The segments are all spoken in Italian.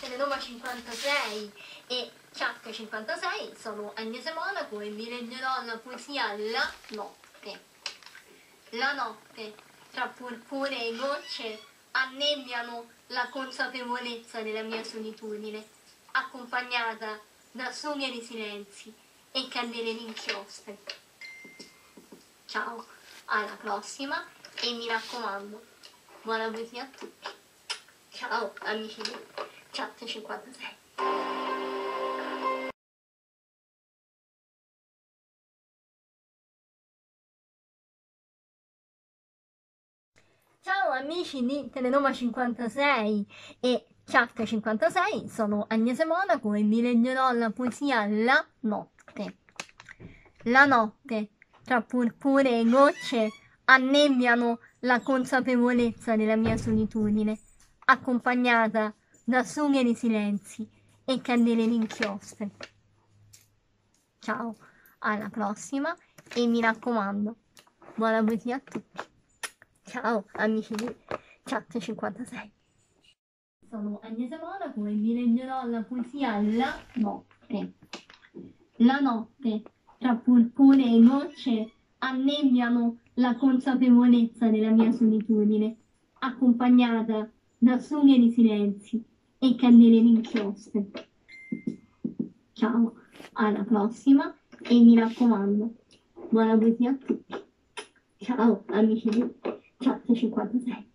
Telenova 56 e Chuck 56 sono Agnese Monaco e vi leggerò la poesia La notte. La notte, tra purpure e gocce, annebbiano la consapevolezza della mia solitudine, accompagnata da sommeri silenzi e candele d'inchiostro. Ciao, alla prossima e mi raccomando, buona poesia a tutti. Ciao amici miei. 1856. Ciao amici di Telenoma 56 e Chat 56, sono Agnese Monaco e vi leggerò la poesia La notte. La notte, tra purpure e gocce, annebbiano la consapevolezza della mia solitudine, accompagnata da sugheri silenzi e candele d'inchiostro. Ciao, alla prossima e mi raccomando, buona poesia a tutti. Ciao amici di Chat 56. Sono Agnese Monaco e vi leggerò la poesia La notte. La notte, tra purpure e gocce, annebbiano la consapevolezza della mia solitudine, accompagnata da sugheri silenzi e candele d'inchiostro. Ciao, alla prossima e mi raccomando, buona poesia a tutti. Ciao amici di Chat 56.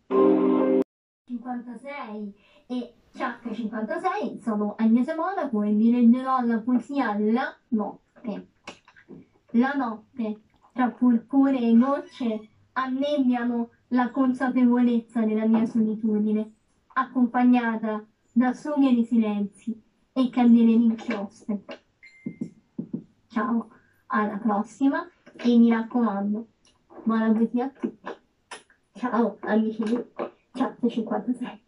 56 e Chat 56 sono Agnese Monaco e vi leggerò la poesia La notte. La notte, tra purpure e gocce, annebbiano la consapevolezza della mia solitudine, accompagnata da sugheri silenzi e candele d'inchiostro. Ciao, alla prossima e mi raccomando, buona poesia a tutti. Ciao amici di Chat 56.